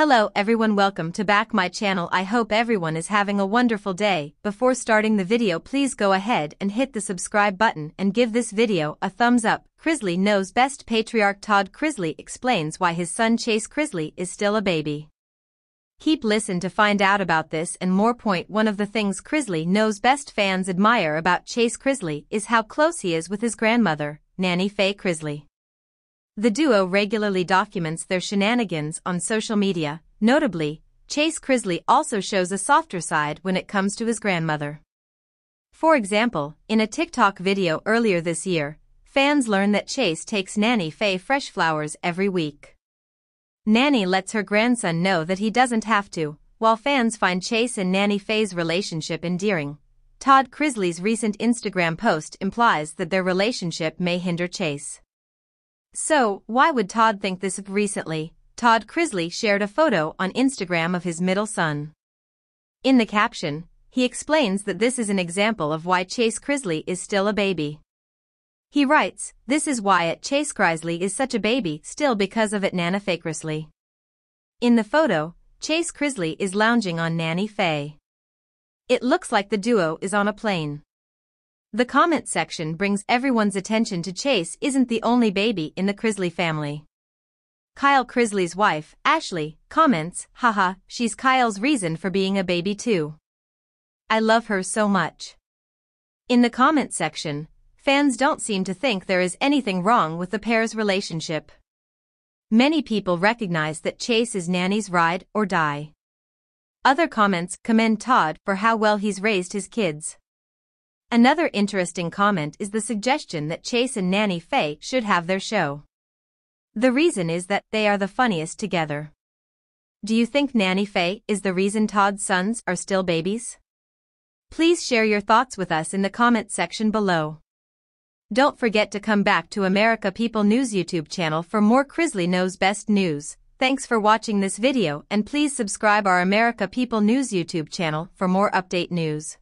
Hello everyone welcome to back my channel I hope everyone is having a wonderful day. Before starting the video please go ahead and hit the subscribe button and give this video a thumbs up. Chrisley knows best patriarch Todd Chrisley explains why his son Chase Chrisley is still a baby. Keep listen to find out about this and more point one of the things Chrisley knows best fans admire about Chase Chrisley is how close he is with his grandmother, Nanny Faye Chrisley. The duo regularly documents their shenanigans on social media, notably, Chase Chrisley also shows a softer side when it comes to his grandmother. For example, in a TikTok video earlier this year, fans learn that Chase takes Nanny Faye fresh flowers every week. Nanny lets her grandson know that he doesn't have to, while fans find Chase and Nanny Faye's relationship endearing. Todd Chrisley's recent Instagram post implies that their relationship may hinder Chase. So, why would Todd think this recently? Todd Chrisley shared a photo on Instagram of his middle son. In the caption, he explains that this is an example of why Chase Chrisley is still a baby. He writes, This is why at Chase Chrisley is such a baby still because of it Nana Faye Chrisley. In the photo, Chase Chrisley is lounging on Nanny Faye. It looks like the duo is on a plane. The comment section brings everyone's attention to Chase isn't the only baby in the Chrisley family. Kyle Chrisley's wife, Ashley, comments, haha, she's Kyle's reason for being a baby too. I love her so much. In the comment section, fans don't seem to think there is anything wrong with the pair's relationship. Many people recognize that Chase is Nanny's ride or die. Other comments commend Todd for how well he's raised his kids. Another interesting comment is the suggestion that Chase and Nanny Faye should have their show. The reason is that they are the funniest together. Do you think Nanny Faye is the reason Todd's sons are still babies? Please share your thoughts with us in the comment section below. Don't forget to come back to America People News YouTube channel for more Chrisley Knows Best news. Thanks for watching this video and please subscribe our America People News YouTube channel for more update news.